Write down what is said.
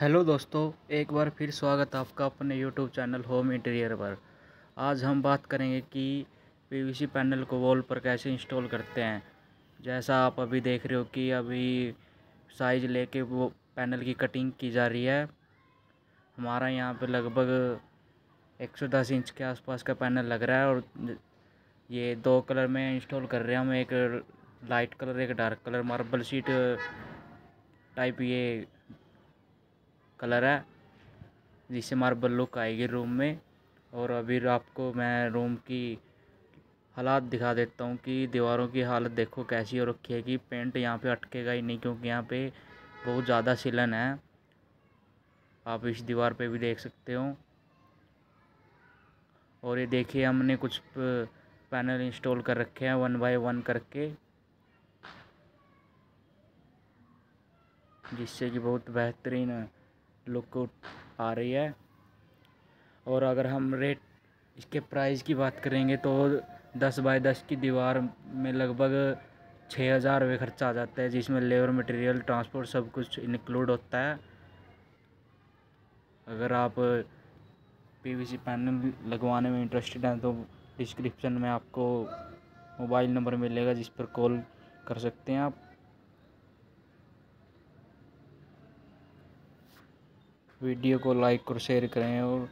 Hello दोस्तों, एक बार फिर स्वागत आपका अपने यूट्यूब चैनल होम इंटीरियर पर। आज हम बात करेंगे कि पीवीसी पैनल को वॉल पर कैसे इंस्टॉल करते हैं। जैसा आप अभी देख रहे हो कि अभी साइज़ लेके वो पैनल की कटिंग की जा रही है। हमारा यहाँ पे लगभग 110 इंच के आसपास का पैनल लग रहा है और ये दो कलर में इंस्टॉल कर रहे हैं हम, एक लाइट कलर, एक dark colour, marble sheet type ये कलर है जिससे मार्बल लुक आएगी रूम में। और अभी आपको मैं रूम की हालात दिखा देता हूँ कि दीवारों की हालत देखो कैसी हो रखी है कि पेंट यहाँ पे अटकेगा ही नहीं, क्योंकि यहाँ पे बहुत ज़्यादा सिलन है। आप इस दीवार पे भी देख सकते हो। और ये देखिए, हमने कुछ पैनल इंस्टॉल कर रखे हैं वन बाय वन करके। जिससे कि बहुत बेहतरीन लुक आ रही है। और अगर हम रेट इसके प्राइस की बात करेंगे तो दस बाय दस की दीवार में लगभग छः हज़ार रुपये खर्चा आ जाता है, जिसमें लेबर मटेरियल ट्रांसपोर्ट सब कुछ इंक्लूड होता है। अगर आप पीवीसी पैनल लगवाने में इंटरेस्टेड हैं तो डिस्क्रिप्शन में आपको मोबाइल नंबर मिलेगा, जिस पर कॉल कर सकते हैं आप। वीडियो को लाइक और शेयर करें और